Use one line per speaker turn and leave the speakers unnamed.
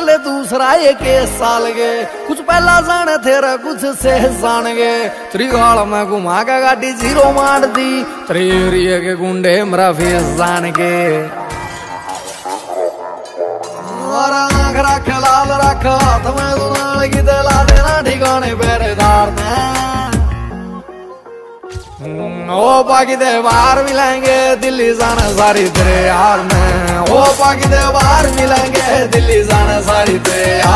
ले दूसरा ये केस साल गे। कुछ पहला जाने थे कुछ से जान गे। त्रिगाल में घुमा के गाड़ी ज़ीरो मार दी। त्रिये के गुंडे मेरा फेस जान के आँख रख, लाल रख, हाथ में की दिला देना ठिकाने पहरेदार ने ओ बाकी दे बाहर मिलेंगे, दिल्ली जाने सारी तेरे यार में। ओ बाकी दे बाहर मिलेंगे दिल्ली जाना तेरे यार